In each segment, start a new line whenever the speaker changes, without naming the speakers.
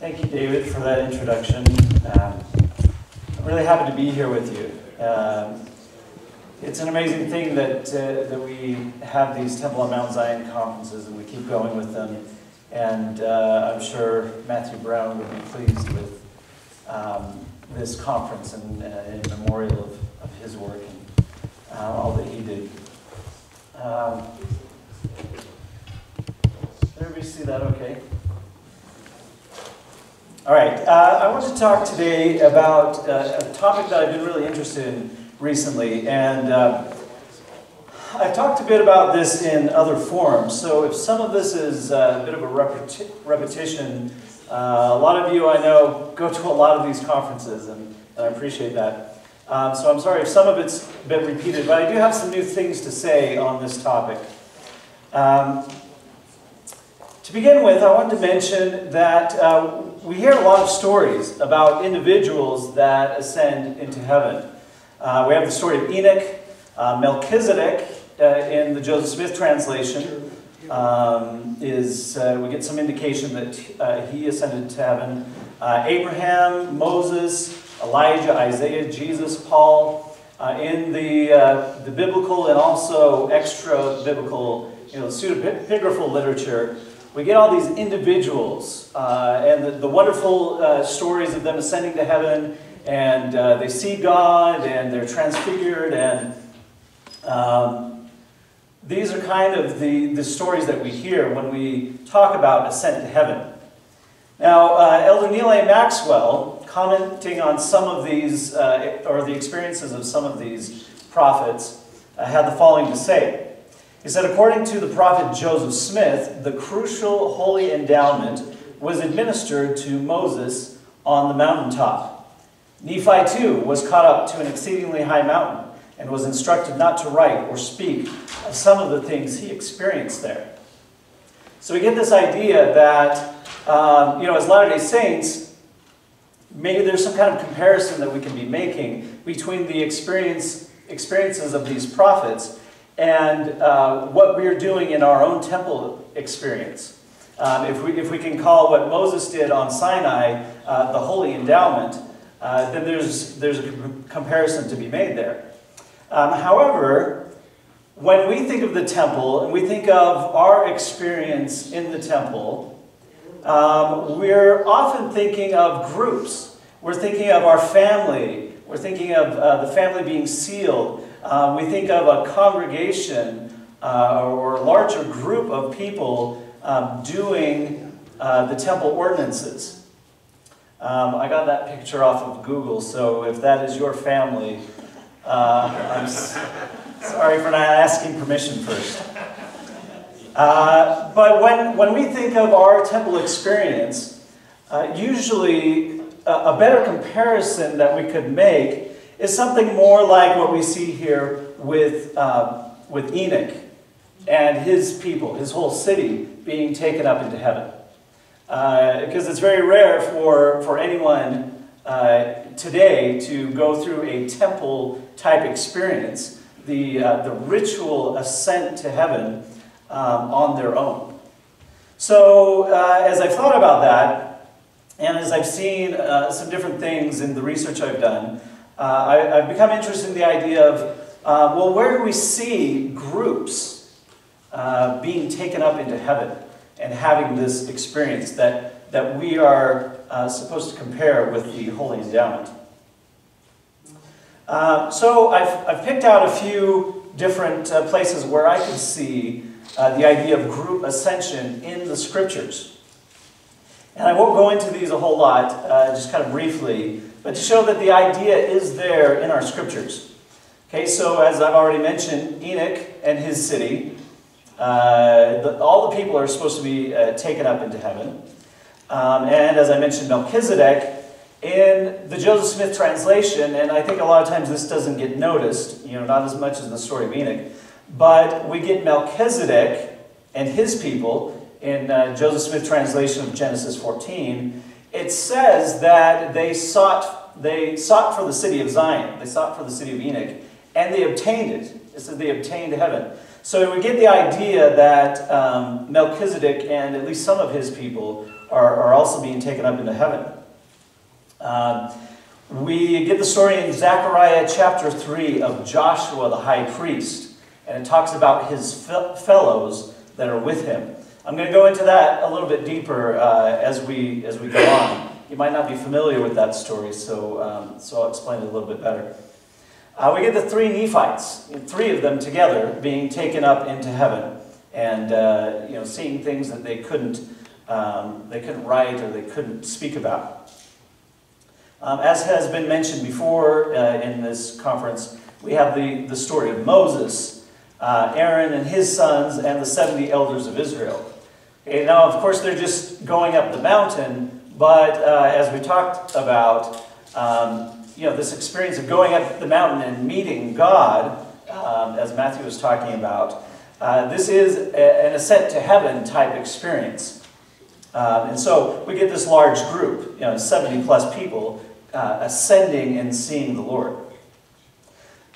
Thank you, David, for that introduction. Um, I'm really happy to be here with you. Um, it's an amazing thing that, uh, that we have these Temple on Mount Zion conferences and we keep going with them. And uh, I'm sure Matthew Brown would be pleased with um, this conference and uh, in memorial of, of his work and uh, all that he did. Um, can everybody see that okay? All right, uh, I want to talk today about uh, a topic that I've been really interested in recently, and uh, I've talked a bit about this in other forums, so if some of this is uh, a bit of a repeti repetition, uh, a lot of you I know go to a lot of these conferences, and, I appreciate that. Um, so I'm sorry if some of it's been repeated, but I do have some new things to say on this topic. Um, to begin with, I wanted to mention that uh, we hear a lot of stories about individuals that ascend into heaven. Uh, we have the story of Enoch, uh, Melchizedek uh, in the Joseph Smith translation. Um, is uh, we get some indication that uh, he ascended to heaven. Abraham, Moses, Elijah, Isaiah, Jesus, Paul. in the the biblical and also extra biblical, you know, pseudepigraphal literature, we get all these individuals uh, and the, the wonderful uh, stories of them ascending to heaven, and uh, they see God and they're transfigured, and um, these are kind of the, the stories that we hear when we talk about ascent to heaven. Now, uh, Elder Neal A. Maxwell, commenting on some of these, uh, or the experiences of some of these prophets, uh, had the following to say. He said, according to the prophet Joseph Smith, the crucial holy endowment was administered to Moses on the mountaintop. Nephi, too, was caught up to an exceedingly high mountain and was instructed not to write or speak of some of the things he experienced there. So we get this idea that, um, you know, as Latter day Saints, maybe there's some kind of comparison that we can be making between the experience, experiences of these prophets and uh, what we're doing in our own temple experience. Um, if, we, if we can call what Moses did on Sinai uh, the holy endowment, uh, then there's, there's a comparison to be made there. Um, however, when we think of the temple and we think of our experience in the temple, um, we're often thinking of groups. We're thinking of our family. We're thinking of uh, the family being sealed. Um, we think of a congregation uh, or a larger group of people um, doing uh, the temple ordinances. Um, I got that picture off of Google, so if that is your family, uh, I'm sorry for not asking permission first. Uh, but when, when we think of our temple experience, uh, usually a, a better comparison that we could make is something more like what we see here with, uh, with Enoch and his people, his whole city being taken up into heaven. Uh, because it's very rare for, for anyone uh, today to go through a temple type experience, the, uh, the ritual ascent to heaven um, on their own. So, uh, as I've thought about that, and as I've seen uh, some different things in the research I've done, uh, I, have become interested in the idea of, uh, well, where do we see groups uh, being taken up into heaven and having this experience that, that we are uh, supposed to compare with the Holy Endowment? Uh, so I've, I've picked out a few different uh, places where I can see the idea of group ascension in the Scriptures. And I won't go into these a whole lot, just kind of briefly, but to show that the idea is there in our scriptures. Okay, so as I've already mentioned, Enoch and his city, uh, the, all the people are supposed to be uh, taken up into heaven. Um, and as I mentioned, Melchizedek, in the Joseph Smith translation, and I think a lot of times this doesn't get noticed, you know, not as much as the story of Enoch, but we get Melchizedek and his people in uh, Joseph Smith translation of Genesis 14 it says that they sought, they sought for the city of Zion, they sought for the city of Enoch, and they obtained it. It says they obtained heaven. So we get the idea that um, Melchizedek and at least some of his people are, are also being taken up into heaven. Um, we get the story in Zechariah chapter 3 of Joshua the high priest, and it talks about his fellows that are with him. I'm going to go into that a little bit deeper uh, as, we, as we go on. You might not be familiar with that story, so, um, so I'll explain it a little bit better. Uh, we get the three Nephites, three of them together, being taken up into heaven and uh, you know, seeing things that they couldn't, um, they couldn't write or they couldn't speak about. Um, as has been mentioned before uh, in this conference, we have the, the story of Moses, uh, Aaron and his sons, and the 70 elders of Israel. Okay, now, of course, they're just going up the mountain, but uh, as we talked about, um, you know, this experience of going up the mountain and meeting God, um, as Matthew was talking about, uh, this is a, an ascent to heaven type experience. Um, and so we get this large group, you know, 70 plus people, uh, ascending and seeing the Lord.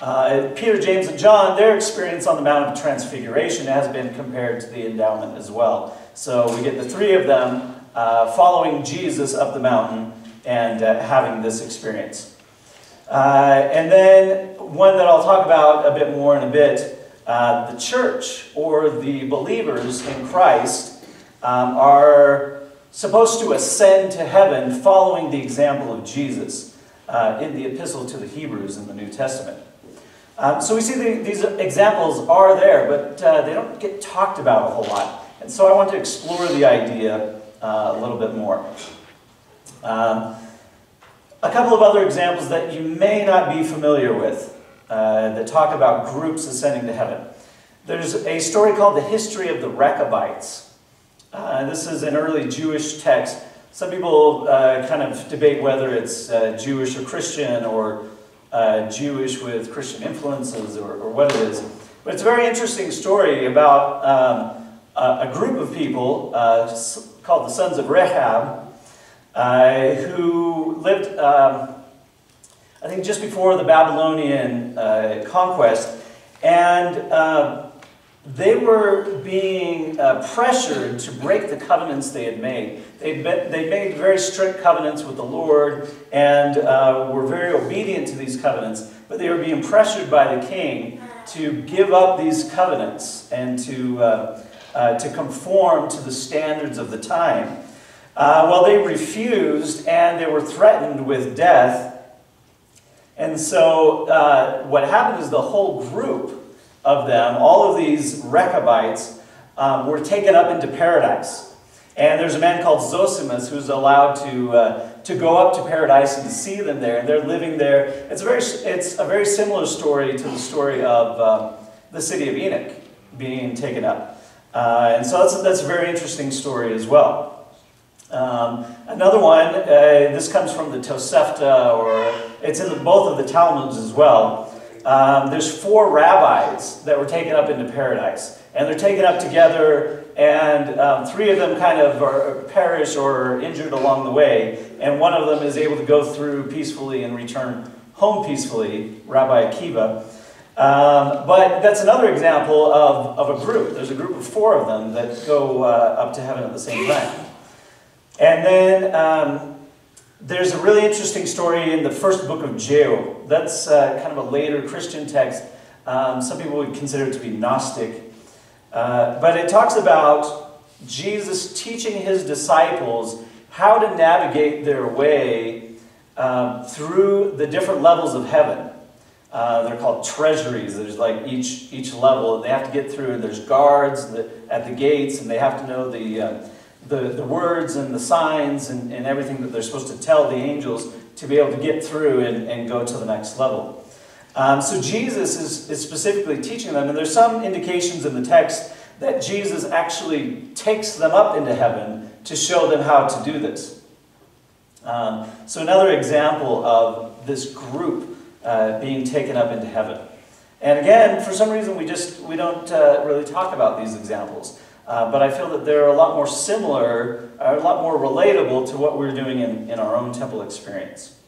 Uh, Peter, James, and John, their experience on the Mount of Transfiguration has been compared to the endowment as well. So we get the three of them uh, following Jesus up the mountain and uh, having this experience. Uh, and then one that I'll talk about a bit more in a bit uh, the church or the believers in Christ um, are supposed to ascend to heaven following the example of Jesus uh, in the epistle to the Hebrews in the New Testament. Um, so we see the, these examples are there, but uh, they don't get talked about a whole lot. And so I want to explore the idea uh, a little bit more. Um, a couple of other examples that you may not be familiar with uh, that talk about groups ascending to heaven. There's a story called The History of the Rechabites. Uh, this is an early Jewish text. Some people uh, kind of debate whether it's uh, Jewish or Christian or uh, Jewish with Christian influences or, or, what it is. But it's a very interesting story about um, a, a, group of people uh, called the Sons of Rechab uh, who lived, um, I think, just before the Babylonian conquest. And um, they were being uh, pressured to break the covenants they had made. They they made very strict covenants with the Lord and uh, were very obedient to these covenants, but they were being pressured by the king to give up these covenants and to, uh, uh to conform to the standards of the time. Uh, well, they refused and they were threatened with death. And so uh, what happened is the whole group of them, all of these Rechabites, um, were taken up into paradise. And there's a man called Zosimus who's allowed to, uh, to go up to paradise and see them there, and they're living there. It's a very, it's a very similar story to the story of um, the city of Enoch being taken up. Uh, and so that's, that's a very interesting story as well. Um, another one, uh, this comes from the Tosefta, or it's in the, both of the Talmuds as well. Um, there's four rabbis that were taken up into paradise. And they're taken up together, and um, three of them kind of are, perish or are injured along the way. And one of them is able to go through peacefully and return home peacefully, Rabbi Akiva. Um, but that's another example of, of a group. There's a group of four of them that go uh, up to heaven at the same time. And then um, there's a really interesting story in the first book of Jeu. That's uh, kind of a later Christian text. Um, some people would consider it to be Gnostic. Uh, but it talks about Jesus teaching his disciples how to navigate their way um, through the different levels of heaven. Uh, they're called treasuries. There's like each, each level they have to get through. There's guards at the gates, and they have to know the uh, the, the words and the signs and, and everything that they're supposed to tell the angels to be able to get through and, and go to the next level. Um, so Jesus is, is specifically teaching them, and there's some indications in the text that Jesus actually takes them up into heaven to show them how to do this. Um, so another example of this group uh, being taken up into heaven. And again, for some reason, we just we don't uh, really talk about these examples. Uh, but I feel that they're a lot more similar, a lot more relatable to what we're doing in, in our own temple experience.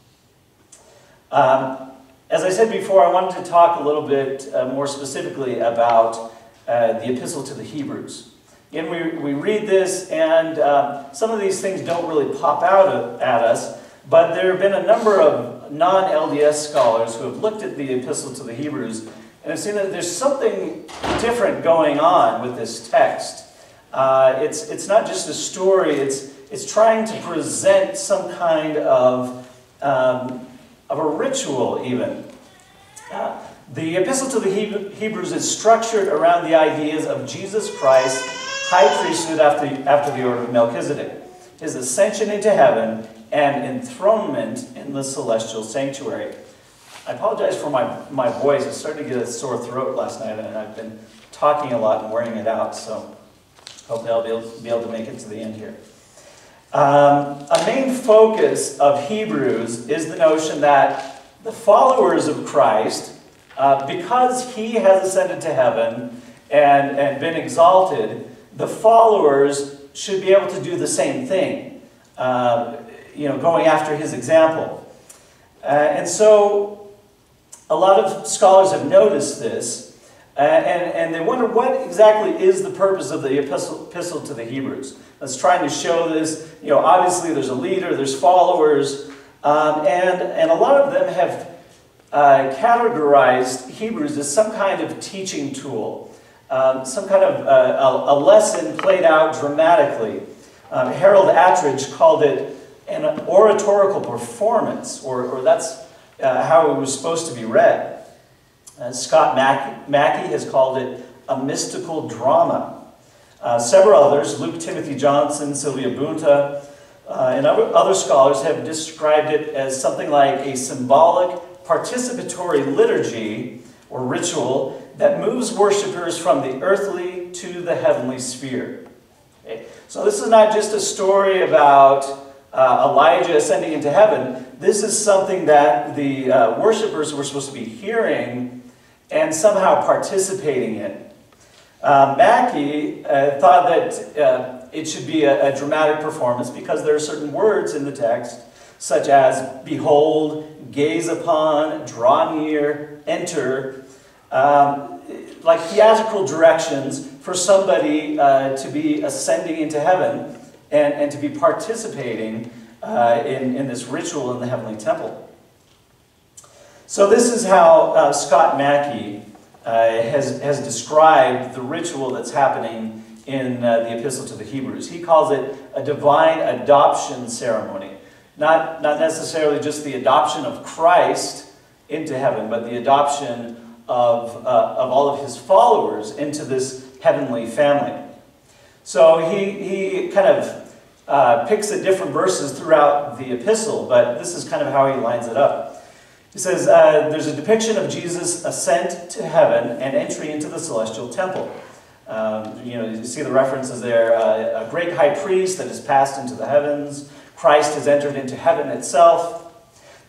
Um, as I said before, I wanted to talk a little bit uh, more specifically about uh, the epistle to the Hebrews. And we, we read this, and uh, some of these things don't really pop out at us, but there have been a number of non LDS scholars who have looked at the Epistle to the Hebrews and have seen that there's something different going on with this text. Uh, it's, it's not just a story, it's, it's trying to present some kind of, um, of a ritual, even. Uh, the Epistle to the Hebrews is structured around the ideas of Jesus Christ, high priesthood after, after the order of Melchizedek, his ascension into heaven, and enthronement in the celestial sanctuary. I apologize for my, my voice. I started to get a sore throat last night, and I've been talking a lot and wearing it out, so hopefully I'll be able, be able to make it to the end here. Um, a main focus of Hebrews is the notion that the followers of Christ, uh, because he has ascended to heaven and, and been exalted, the followers should be able to do the same thing, uh, you know, going after his example. Uh, and so a lot of scholars have noticed this, uh, and, and they wonder what exactly is the purpose of the epistle, epistle to the Hebrews. That's trying to show this. You know, obviously there's a leader, there's followers, um, and, and a lot of them have uh, categorized Hebrews as some kind of teaching tool, um, some kind of uh, a, a, lesson played out dramatically. Um, Harold Attridge called it an oratorical performance, or, or that's uh, how it was supposed to be read. Uh, Scott Mackie, Mackie, has called it a mystical drama. Uh, several others, Luke Timothy Johnson, Silviu Bunta, uh, and other, other scholars have described it as something like a symbolic participatory liturgy or ritual that moves worshippers from the earthly to the heavenly sphere. Okay? So this is not just a story about uh, Elijah ascending into heaven. This is something that the uh, worshippers were supposed to be hearing and somehow participating in. Uh, Mackie uh, thought that uh, it should be a, a, dramatic performance because there are certain words in the text, such as behold, gaze upon, draw near, enter, um, like theatrical directions for somebody uh, to be ascending into heaven and, and to be participating uh, in, in this ritual in the heavenly temple. So, this is how uh, Scott Mackie uh, has, has described the ritual that's happening in uh, the Epistle to the Hebrews. He calls it a divine adoption ceremony. Not, not necessarily just the adoption of Christ into heaven, but the adoption of, uh, of all of his followers into this heavenly family. So he, he kind of uh, picks at different verses throughout the epistle, but this is kind of how he lines it up. He says, uh, There's a depiction of Jesus' ascent to heaven and entry into the celestial temple. Um, you know, you see the references there. Uh, a great high priest that has passed into the heavens. Christ has entered into heaven itself.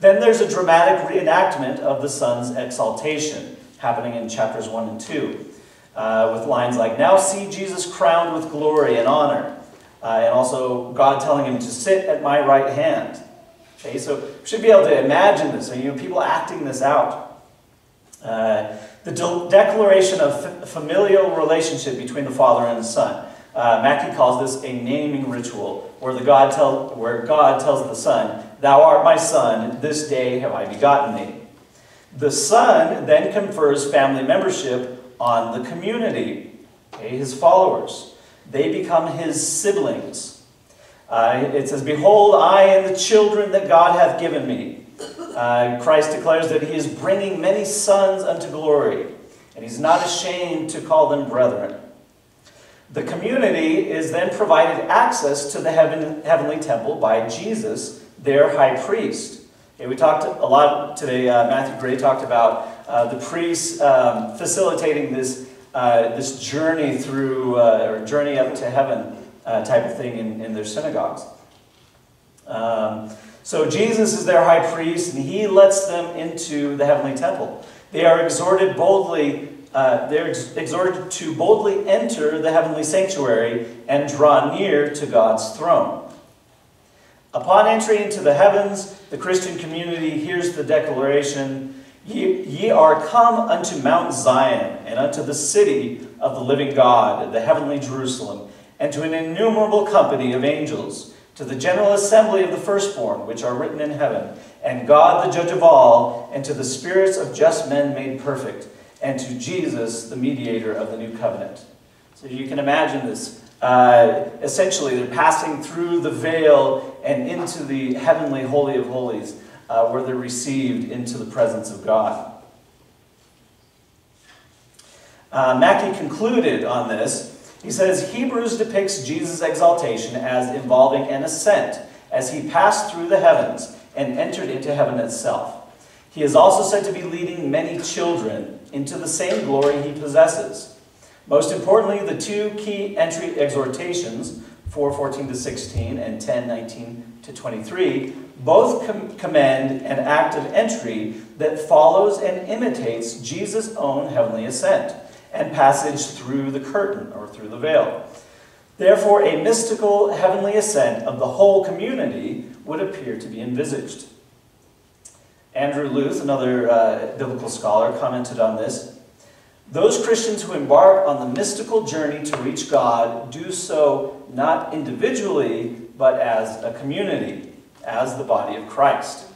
Then there's a dramatic reenactment of the Son's exaltation happening in chapters 1 and 2 uh, with lines like, Now see Jesus crowned with glory and honor. Uh, and also God telling him to sit at my right hand. Okay, so we should be able to imagine this, So you know, people acting this out. Uh, the de declaration of familial relationship between the Father and the Son. Uh, Mackie calls this a naming ritual, where, the God tell, where God tells the Son, Thou art my Son, this day have I begotten thee. The Son then confers family membership on the community, okay, his followers. They become his siblings. Uh, it says, Behold, I and the children that God hath given me. Uh, Christ declares that he is bringing many sons unto glory, and he's not ashamed to call them brethren. The community is then provided access to the heaven, heavenly temple by Jesus, their high priest. Okay, we talked a lot today, uh, Matthew Gray talked about uh, the priests um, facilitating this, uh, this journey through, uh, or journey up to heaven uh, type of thing in, in their synagogues. Um, so Jesus is their high priest, and he lets them into the heavenly temple. They are exhorted boldly, uh, they're ex exhorted to boldly enter the heavenly sanctuary and draw near to God's throne. Upon entry into the heavens, the Christian community hears the declaration Ye, ye are come unto Mount Zion, and unto the city of the living God, the heavenly Jerusalem, and to an innumerable company of angels, to the general assembly of the firstborn, which are written in heaven, and God the judge of all, and to the spirits of just men made perfect, and to Jesus, the mediator of the new covenant. So you can imagine this. Uh, essentially, they're passing through the veil and into the heavenly Holy of Holies, uh, where they're received into the presence of God. Uh, Mackie concluded on this. He says Hebrews depicts Jesus' exaltation as involving an ascent as he passed through the heavens and entered into heaven itself. He is also said to be leading many children into the same glory he possesses. Most importantly, the two key entry exhortations, 4:14 to 16 and 10:19 to 23, both com commend an act of entry that follows and imitates Jesus' own heavenly ascent and passage through the curtain or through the veil. Therefore, a mystical heavenly ascent of the whole community would appear to be envisaged. Andrew Louth, another uh, biblical scholar, commented on this. Those Christians who embark on the mystical journey to reach God do so not individually, but as a community, as the body of Christ.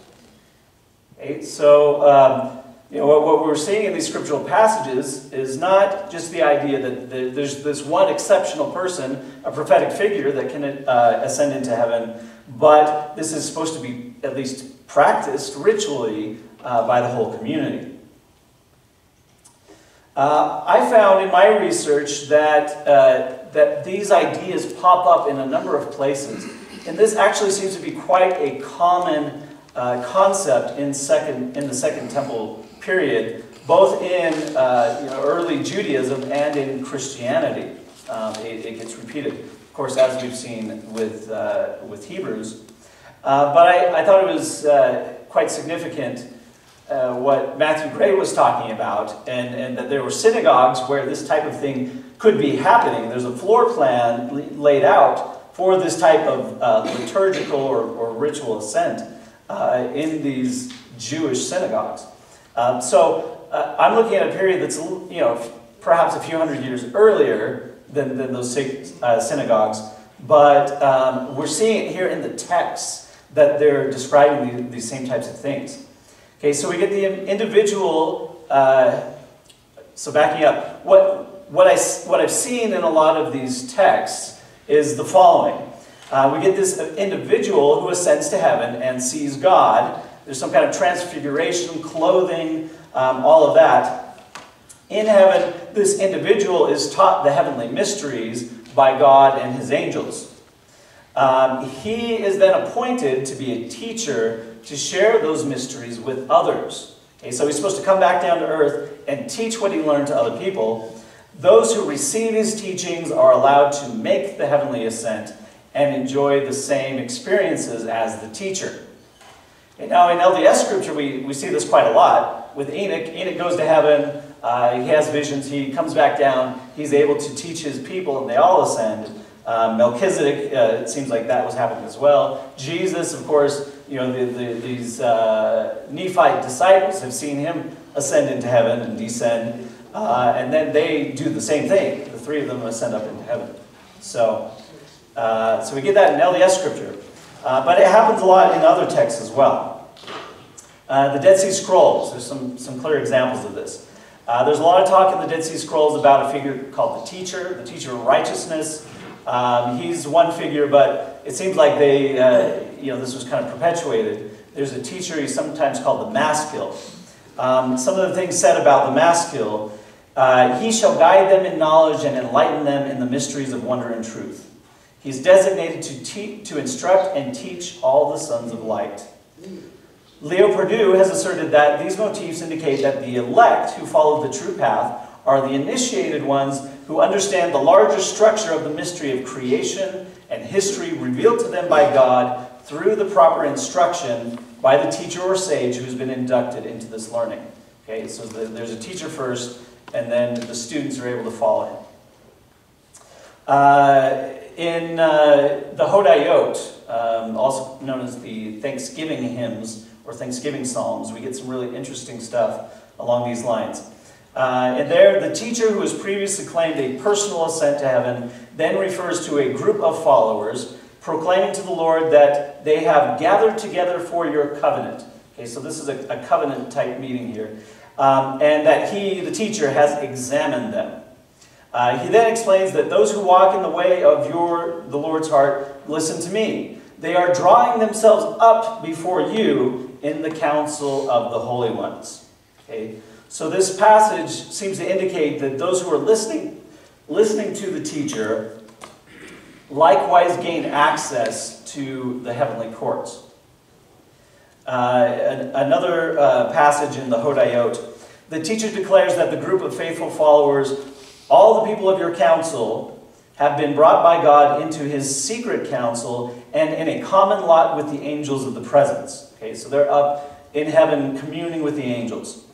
Okay, so, um, you know, what, what, we're seeing in these scriptural passages is not just the idea that there's this one exceptional person, a prophetic figure that can uh, ascend into heaven, but this is supposed to be at least practiced ritually uh, by the whole community. Uh, I found in my research that, uh, that these ideas pop up in a number of places. And this actually seems to be quite a common uh, concept in, second, in the Second Temple period, both in uh, you know, early Judaism and in Christianity. Um, it, it, gets repeated, of course, as we've seen with, uh, with Hebrews. Uh, but I, I, thought it was quite significant uh, what Matthew Gray was talking about, and, and that there were synagogues where this type of thing could be happening. There's a floor plan laid out for this type of uh, liturgical or, or ritual ascent in these Jewish synagogues. Um, so uh, I'm looking at a period that's, you know, perhaps a few hundred years earlier than, than those uh, synagogues, but um, we're seeing it here in the text that they're describing the, these same types of things. Okay, so we get the individual, uh, so backing up, what, what, I, what I've seen in a lot of these texts is the following. Uh, we get this individual who ascends to heaven and sees God, there's some kind of transfiguration, clothing, um, all of that. In heaven, this individual is taught the heavenly mysteries by God and his angels. Um, he is then appointed to be a teacher to share those mysteries with others. Okay, so he's supposed to come back down to earth and teach what he learned to other people. Those who receive his teachings are allowed to make the heavenly ascent and enjoy the same experiences as the teacher. Okay, Now, in LDS scripture, we, we see this quite a lot. With Enoch, Enoch goes to heaven, uh, he has visions, he comes back down, he's able to teach his people, and they all ascend. Um, Melchizedek, uh, it seems like that was happening as well. Jesus, of course, you know, the, the, these uh, Nephite disciples have seen him ascend into heaven and descend, uh, and then they do the same thing. The three of them ascend up into heaven. So, uh, so we get that in LDS scripture. Uh, but it happens a lot in other texts as well. Uh, the Dead Sea Scrolls, there's some, some clear examples of this. Uh, there's a lot of talk in the Dead Sea Scrolls about a figure called the Teacher, the Teacher of Righteousness. Um, he's one figure, but it seems like they, you know, this was kind of perpetuated. There's a teacher, he's sometimes called the Maskil. Um, some of the things said about the Maskil, uh, he shall guide them in knowledge and enlighten them in the mysteries of wonder and truth. He's designated to, to instruct and teach all the sons of light. Leo Perdue has asserted that these motifs indicate that the elect who follow the true path are the initiated ones who understand the larger structure of the mystery of creation and history revealed to them by God through the proper instruction by the teacher or sage who's been inducted into this learning. Okay, so there's a teacher first, and then the students are able to follow him. Uh, in uh, the Hodayot, um, also known as the Thanksgiving hymns or Thanksgiving psalms, we get some really interesting stuff along these lines. Uh, and there, the teacher who has previously claimed a personal ascent to heaven then refers to a group of followers proclaiming to the Lord that they have gathered together for your covenant. Okay, so this is a, a covenant type meeting here. Um, and that he, the teacher, has examined them. Uh, he then explains that those who walk in the way of your, the Lord's heart, listen to me. They are drawing themselves up before you in the council of the holy ones. Okay? So this passage seems to indicate that those who are listening, listening to the teacher likewise gain access to the heavenly courts. Uh, another uh, passage in the Hodayot, the teacher declares that the group of faithful followers, all the people of your council, have been brought by God into his secret council and in a common lot with the angels of the presence. Okay, so they're up in heaven communing with the angels.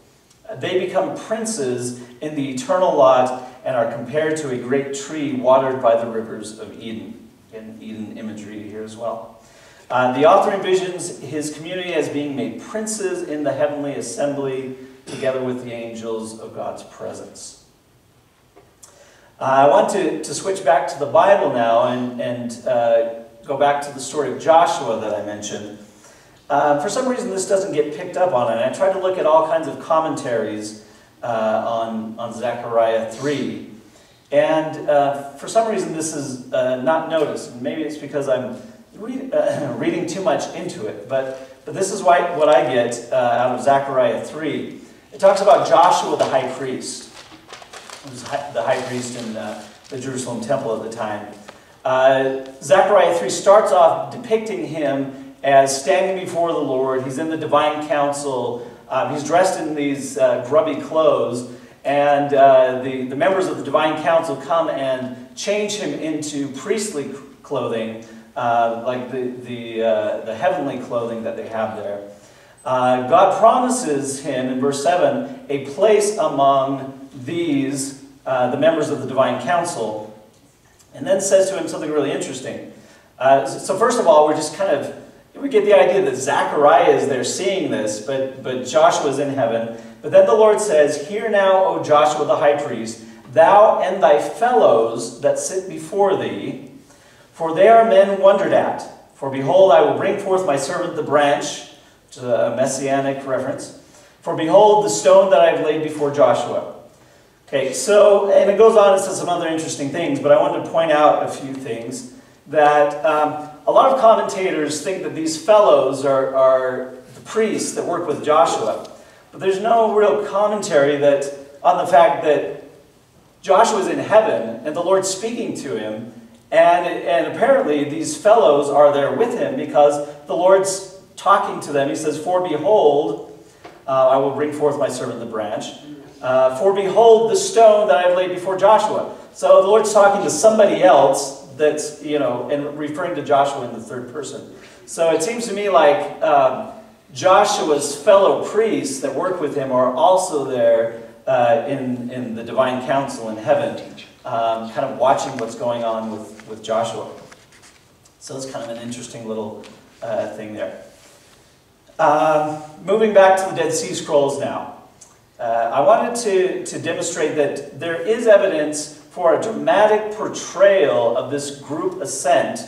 They become princes in the eternal lot and are compared to a great tree watered by the rivers of Eden. And Eden imagery here as well. Uh, the author envisions his community as being made princes in the heavenly assembly together with the angels of God's presence. Uh, I want to, to switch back to the Bible now and, and uh, go back to the story of Joshua that I mentioned. Uh, for some reason, this doesn't get picked up on and I tried to look at all kinds of commentaries uh, on, on Zechariah 3. And uh, for some reason, this is uh, not noticed. maybe it's because I'm read, reading too much into it. But, but this is why, what I get out of Zechariah 3. It talks about Joshua the high priest was the high priest in uh, the Jerusalem temple at the time. Uh, Zechariah 3 starts off depicting him as standing before the Lord. He's in the divine council. Um, he's dressed in these uh, grubby clothes. And uh, the, the members of the divine council come and change him into priestly clothing, uh, like the, the, uh, the heavenly clothing that they have there. God promises him in verse 7 a place among these uh, the members of the divine council, and then says to him something really interesting. Uh, so first of all, we're just kind of, we get the idea that Zechariah is there seeing this, but, but Joshua's in heaven. But then the Lord says, Hear now, O Joshua the high priest, thou and thy fellows that sit before thee, for they are men wondered at. For behold, I will bring forth my servant the branch, which is a messianic reference. For behold, the stone that I have laid before Joshua. Okay, so, and it goes on and says some other interesting things, but I wanted to point out a few things. That um, a lot of commentators think that these fellows are, are the priests that work with Joshua. But there's no real commentary that, on the fact that Joshua's in heaven and the Lord's speaking to him, and, and apparently these fellows are there with him because the Lord's talking to them. He says, For behold, uh, I will bring forth my servant the branch. Uh, For behold the stone that I have laid before Joshua. So the Lord's talking to somebody else that's, you know, and referring to Joshua in the third person. So it seems to me like um, Joshua's fellow priests that work with him are also there uh, in, in the divine council in heaven, um, kind of watching what's going on with, with Joshua. So it's kind of an interesting little uh, thing there. Um, moving back to the Dead Sea Scrolls now. Uh, I wanted to, to demonstrate that there is evidence for a dramatic portrayal of this group ascent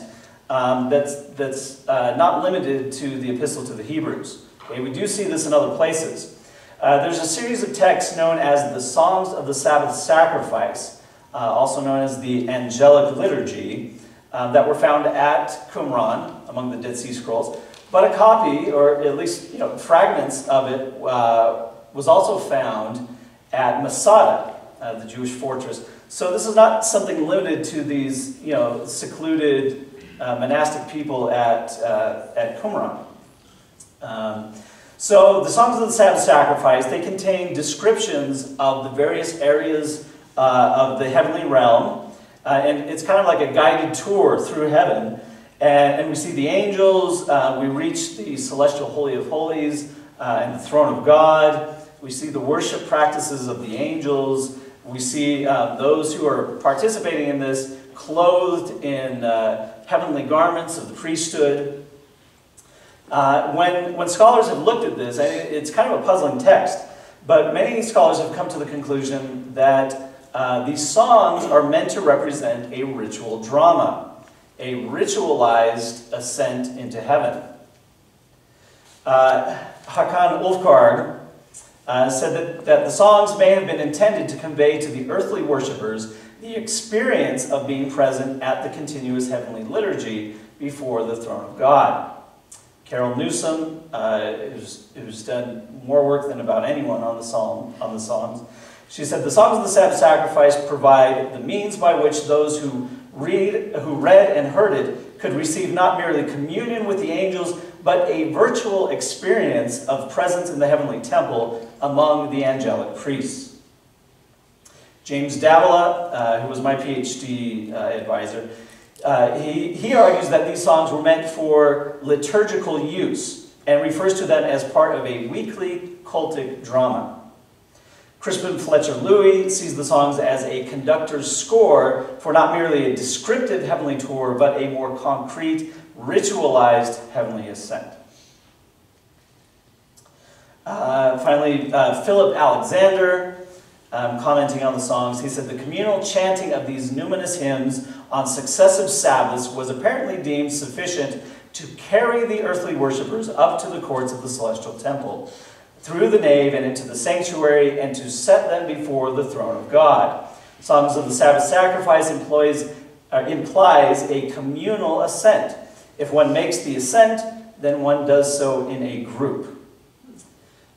um, that's, that's uh, not limited to the Epistle to the Hebrews. Okay, we do see this in other places. Uh, there's a series of texts known as the Songs of the Sabbath Sacrifice, uh, also known as the Angelic Liturgy, um, that were found at Qumran among the Dead Sea Scrolls. But a copy, or at least you know, fragments of it, uh, was also found at Masada, uh, the Jewish fortress. So this is not something limited to these, you know, secluded uh, monastic people at, uh, at Qumran. Um, so the Songs of the Sabbath Sacrifice, they contain descriptions of the various areas uh, of the heavenly realm. Uh, and it's kind of like a guided tour through heaven. And, and we see the angels, uh, we reach the celestial Holy of Holies and the throne of God. We see the worship practices of the angels. We see uh, those who are participating in this clothed in uh, heavenly garments of the priesthood. Uh, when, when scholars have looked at this, it's kind of a puzzling text, But many scholars have come to the conclusion that uh, these songs are meant to represent a ritual drama, a ritualized ascent into heaven. Uh, Hakan Ulfgard uh, said that, that the songs may have been intended to convey to the earthly worshippers the experience of being present at the continuous heavenly liturgy before the throne of God. Carol Newsom, uh, who's, who's done more work than about anyone on the psalm on the songs, she said the songs of the Sabbath sacrifice provide the means by which those who read, who read and heard it, could receive not merely communion with the angels, but a virtual experience of presence in the heavenly temple among the angelic priests. James Davila, uh, who was my PhD uh, advisor, uh, he, he argues that these songs were meant for liturgical use and refers to them as part of a weekly cultic drama. Crispin Fletcher Louis sees the songs as a conductor's score for not merely a descriptive heavenly tour, but a more concrete, ritualized heavenly ascent. Uh, finally, uh, Philip Alexander, um, commenting on the songs, he said the communal chanting of these numinous hymns on successive Sabbaths was apparently deemed sufficient to carry the earthly worshippers up to the courts of the celestial temple through the nave and into the sanctuary and to set them before the throne of God. Songs of the Sabbath sacrifice employs, uh, implies a communal ascent. If one makes the ascent, then one does so in a group.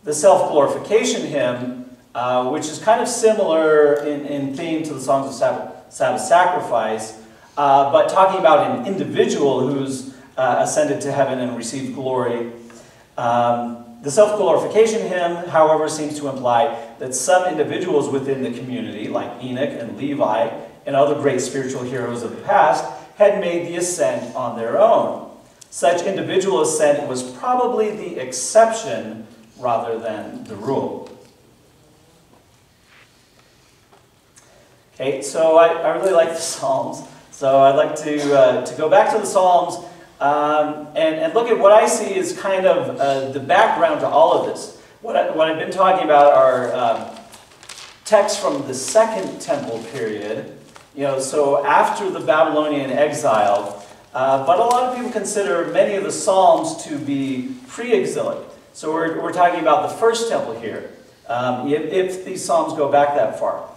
The self glorification hymn, uh, which is kind of similar in, in theme to the songs of Sabbath, Sabbath sacrifice, uh, but talking about an individual who's uh, ascended to heaven and received glory. Um, the self-glorification hymn, however, seems to imply that some individuals within the community, like Enoch and Levi and other great spiritual heroes of the past, had made the ascent on their own. Such individual ascent was probably the exception rather than the rule. Okay, so I, I really like the Psalms. So I'd like to, uh, to go back to the Psalms um, and, and look at what I see as kind of uh, the background to all of this. What, I, what I've been talking about are um, texts from the Second Temple period, you know, so after the Babylonian exile. Uh, but a lot of people consider many of the Psalms to be pre-exilic. So we're, we're talking about the First Temple here, um, if, if these Psalms go back that far.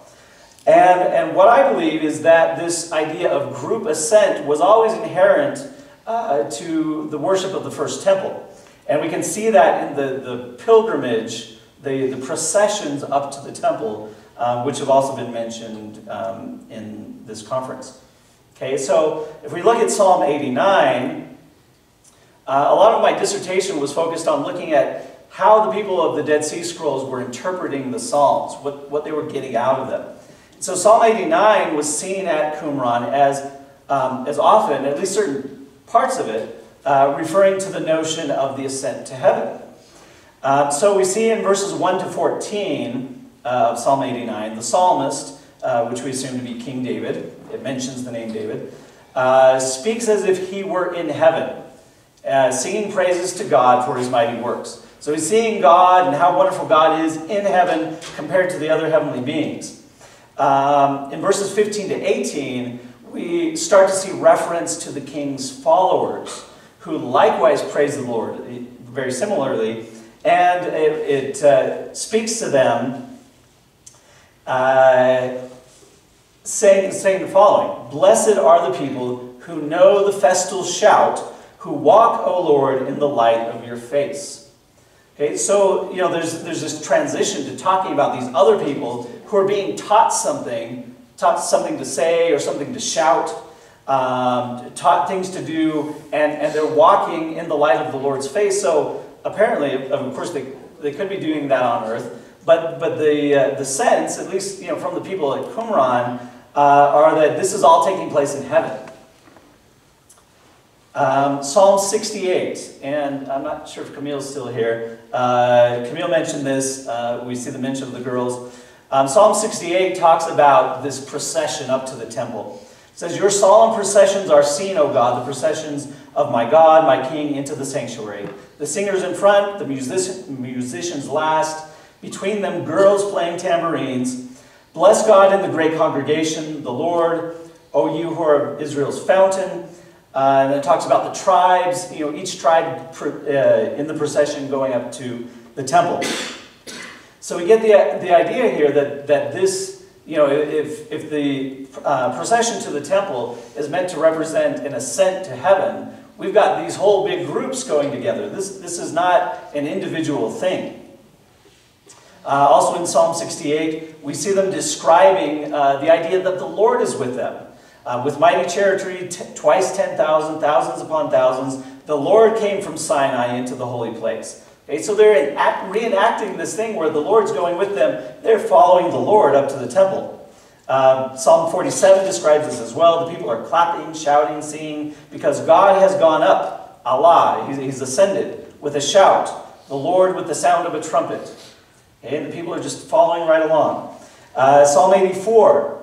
And, and what I believe is that this idea of group ascent was always inherent uh, to the worship of the first temple. And we can see that in the, the pilgrimage, the, the processions up to the temple, um, which have also been mentioned um, in this conference. Okay, so if we look at Psalm 89, uh, a lot of my dissertation was focused on looking at how the people of the Dead Sea Scrolls were interpreting the Psalms, what, what they were getting out of them. So Psalm 89 was seen at Qumran as, um, as often, at least certain parts of it, uh, referring to the notion of the ascent to heaven. Uh, so we see in verses 1 to 14 uh, of Psalm 89, the psalmist, uh, which we assume to be King David, it mentions the name David, uh, speaks as if he were in heaven, uh, singing praises to God for his mighty works. So he's seeing God and how wonderful God is in heaven compared to the other heavenly beings. Um, in verses 15 to 18, we start to see reference to the king's followers, who likewise praise the Lord very similarly, and it, it uh, speaks to them uh, saying, saying the following Blessed are the people who know the festal shout, who walk, O Lord, in the light of your face. Okay, so you know there's there's this transition to talking about these other people who are being taught something taught something to say or something to shout, um, taught things to do, and, and they're walking in the light of the Lord's face. So apparently, of course, they, they could be doing that on earth, but, but the, uh, the sense, at least you know, from the people at Qumran, uh, are that this is all taking place in heaven. Um, Psalm 68, and I'm not sure if Camille's still here. Uh, Camille mentioned this. Uh, we see the mention of the girls. Um, Psalm 68 talks about this procession up to the temple. It says, Your solemn processions are seen, O God, the processions of my God, my King, into the sanctuary. The singers in front, the music musicians last. Between them girls playing tambourines. Bless God in the great congregation, the Lord, O you who are Israel's fountain. Uh, and then it talks about the tribes, you know, each tribe uh, in the procession going up to the temple. So we get the, the idea here that, that this, you know, if, if the uh, procession to the temple is meant to represent an ascent to heaven, we've got these whole big groups going together. This, this is not an individual thing. Uh, also in Psalm 68, we see them describing uh, the idea that the Lord is with them. Uh, with mighty chariot, twice 10,000, thousands upon thousands, the Lord came from Sinai into the holy place. Okay, so they're reenacting this thing where the Lord's going with them. They're following the Lord up to the temple. Um, Psalm 47 describes this as well. The people are clapping, shouting, singing, because God has gone up, alah, he's, he's ascended, with a shout, the Lord with the sound of a trumpet. Okay, the people are just following right along. Uh, Psalm 84,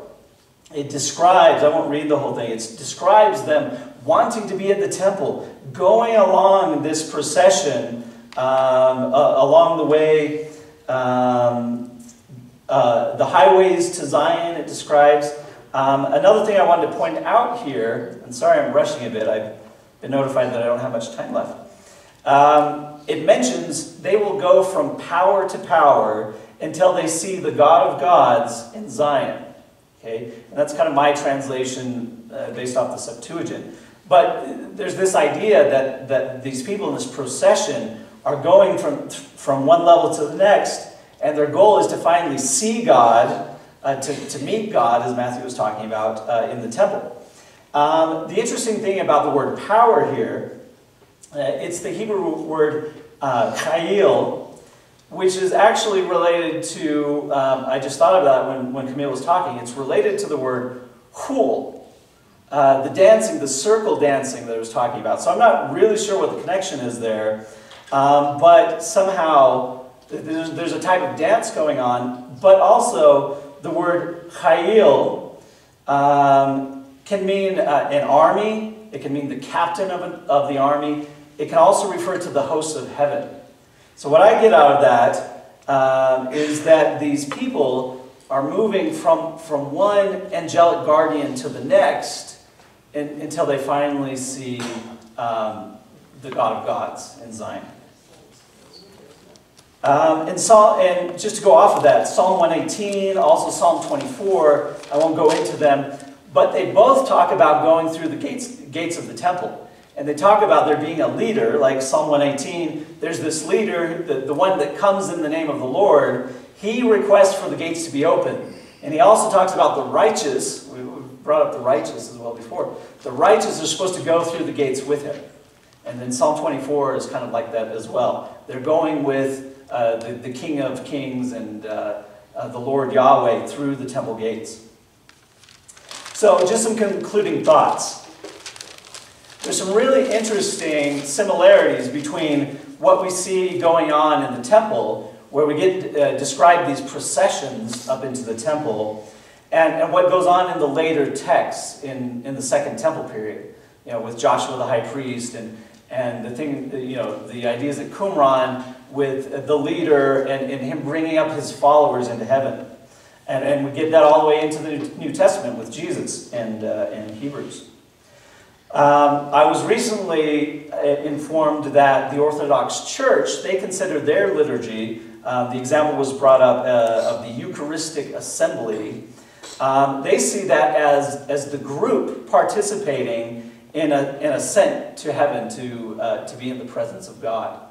it describes, I won't read the whole thing, it describes them wanting to be at the temple, going along this procession um, uh, along the way, um, uh, the highways to Zion, it describes. Um, another thing I wanted to point out here, and sorry I'm rushing a bit, I've been notified that I don't have much time left. It mentions they will go from power to power until they see the God of gods in Zion. Okay? And that's kind of my translation uh, based off the Septuagint. But there's this idea that, that these people in this procession are going from, from one level to the next, and their goal is to finally see God, uh, to, to meet God, as Matthew was talking about, uh, in the temple. Um, the interesting thing about the word power here, uh, it's the Hebrew word uh, chayil, which is actually related to, um, I just thought of that when, when Camille was talking, it's related to the word hul, uh, the dancing, the circle dancing that I was talking about. So I'm not really sure what the connection is there, um, but somehow there's, there's, a type of dance going on, but also the word chayil um, can mean uh, an army, it can mean the captain of, an, of the army, it can also refer to the hosts of heaven. So what I get out of that um, is that these people are moving from, from one angelic guardian to the next in, until they finally see um, the God of gods in Zion. Um, and, Psalm, and just to go off of that, Psalm 118, also Psalm 24, I won't go into them, but they both talk about going through the gates, gates of the temple. And they talk about there being a leader, like Psalm 118. There's this leader, the, the one that comes in the name of the Lord. He requests for the gates to be open. And he also talks about the righteous. We brought up the righteous as well before. The righteous are supposed to go through the gates with him. And then Psalm 24 is kind of like that as well. They're going with uh, the, the King of Kings and uh, uh, the Lord Yahweh through the temple gates. So, just some concluding thoughts. There's some really interesting similarities between what we see going on in the temple, where we get uh, described these processions up into the temple, and, and what goes on in the later texts in, in the Second Temple period, you know, with Joshua the high priest and, and the thing, you know, the ideas at Qumran with the leader and, and him bringing up his followers into heaven. And, and we get that all the way into the New Testament with Jesus and, uh, and Hebrews. Um, I was recently uh, informed that the Orthodox Church, they consider their liturgy, um, the example was brought up uh, of the Eucharistic Assembly, um, they see that as, as the group participating in a, an ascent to heaven to, uh, to be in the presence of God.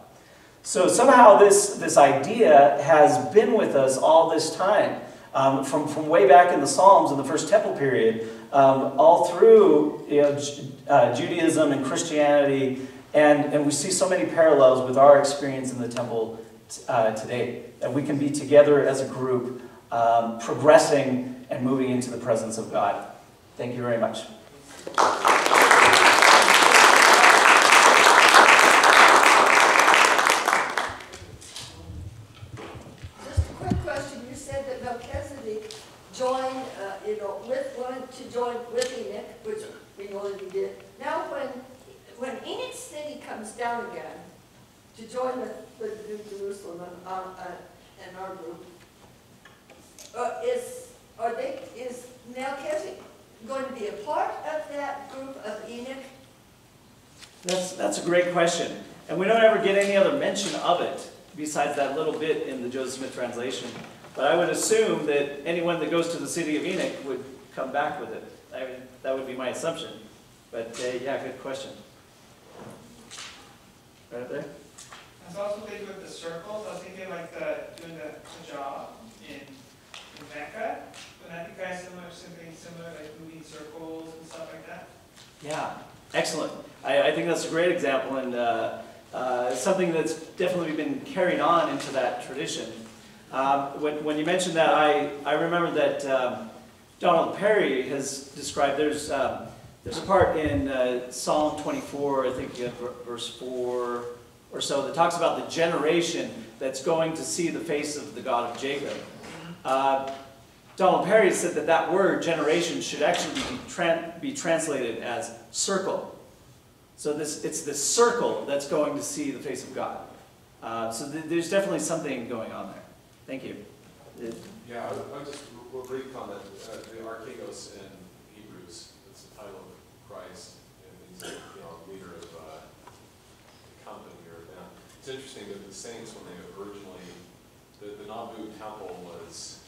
So somehow this, this idea has been with us all this time. Um, from, from way back in the Psalms in the First Temple period, um, all through you know, uh, Judaism and Christianity, and, and we see so many parallels with our experience in the temple uh, today, that we can be together as a group, um, progressing and moving into the presence of God. Thank you very much.
joined with Enoch, which we know that he did. Now when, when Enoch's city comes down again to join with, with New Jerusalem, um, uh, and our group, uh, is, are they, is Melchizedek going to be a part of that group of Enoch?
That's, that's a great question. And we don't ever get any other mention of it besides that little bit in the Joseph Smith translation. But I would assume that anyone that goes to the city of Enoch would come back with it. I mean, that would be my assumption. But, uh, yeah, good question. Right up there?
I was also thinking with the circles, I was thinking like the, doing the, Hajj in, in Mecca. Would that think of similar, something similar, like moving circles and stuff like that?
Yeah, excellent. I, I think that's a great example and uh, uh, something that's definitely been carried on into that tradition. Um, when, when you mentioned that, I, I remember that um, Donald Parry has described, there's, um, there's a part in uh, Psalm 24, I think ver- verse 4 or so, that talks about the generation that's going to see the face of the God of Jacob. Uh, Donald Parry said that that word, generation, should actually be, tran- be translated as circle. So this, it's this circle that's going to see the face of God. Uh, so th- there's definitely something going on there. Thank you. It-
Yeah, I would, I would just, real brief comment, uh, the Archegos in Hebrews, it's the title of Christ, and he's, you know, leader of, uh, the company or event. It's interesting that the saints, when they originally, the, the Nauvoo temple was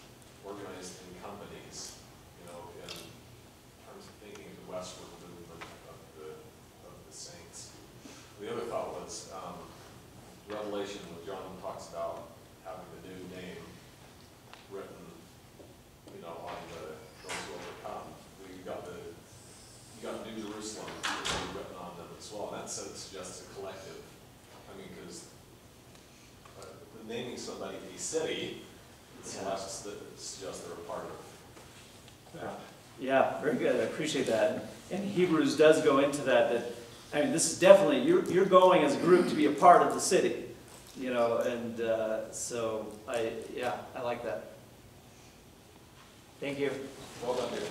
organized in companies, you know, in terms of thinking of the westward movement of the, of the saints. The other thought was, um, Revelation, when John talks about having the new name written, you know, on the, those who overcome. We got the, you got New Jerusalem written on them as well, and that suggests a collective. I mean, because naming somebody a city suggests that, they're a part of that.
Yeah, very good. I appreciate that. And Hebrews does go into that, that, I mean, this is definitely, you're, you're going as a group to be a part of the city, you know, and uh, so I, yeah, I like that. Thank you.
Well done, David.